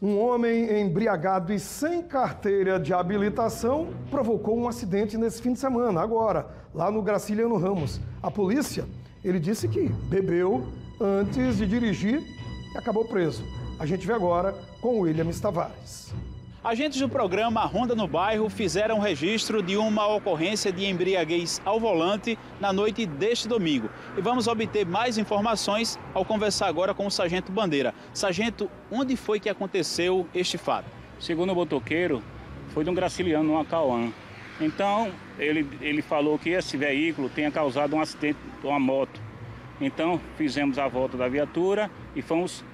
Um homem embriagado e sem carteira de habilitação provocou um acidente nesse fim de semana, agora, lá no Graciliano Ramos. A polícia, ele disse que bebeu antes de dirigir e acabou preso. A gente vê agora com William Tavares. Agentes do programa Ronda no Bairro fizeram registro de uma ocorrência de embriaguez ao volante na noite deste domingo. E vamos obter mais informações ao conversar agora com o Sargento Bandeira. Sargento, onde foi que aconteceu este fato? Segundo o motoqueiro, foi de um graciliano, numa Cauã. Então, ele, ele falou que esse veículo tenha causado um acidente de uma moto. Então, fizemos a volta da viatura e fomos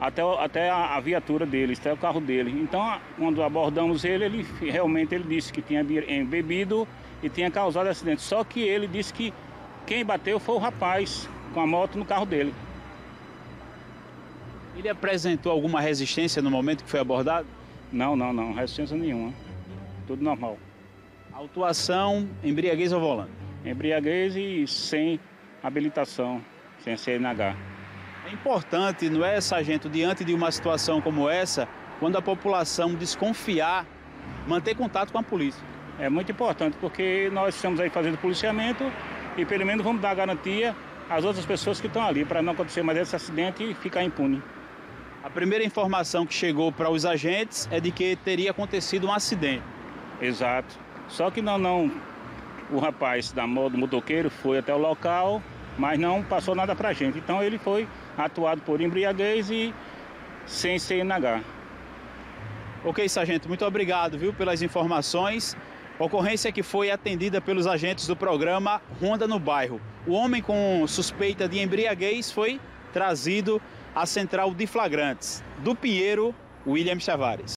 até, até a, a, viatura dele, até o carro dele. Então, quando abordamos ele, ele realmente ele disse que tinha bebido e tinha causado acidente. Só que ele disse que quem bateu foi o rapaz com a moto no carro dele. Ele apresentou alguma resistência no momento que foi abordado? Não, não, não, resistência nenhuma. Tudo normal. Autuação, embriaguez ao volante? Embriaguez e sem habilitação, sem CNH. É importante, não é, sargento, diante de uma situação como essa, quando a população desconfiar, manter contato com a polícia. É muito importante, porque nós estamos aí fazendo policiamento e pelo menos vamos dar garantia às outras pessoas que estão ali, para não acontecer mais esse acidente e ficar impune. A primeira informação que chegou para os agentes é de que teria acontecido um acidente. Exato. Só que não, não. O rapaz da moto motoqueiro foi até o local, mas não passou nada para a gente. Então ele foi atuado por embriaguez e sem CNH. Ok, sargento, muito obrigado, viu, pelas informações. Ocorrência que foi atendida pelos agentes do programa Ronda no Bairro. O homem com suspeita de embriaguez foi trazido à central de flagrantes do Pinheiro, William Chavares.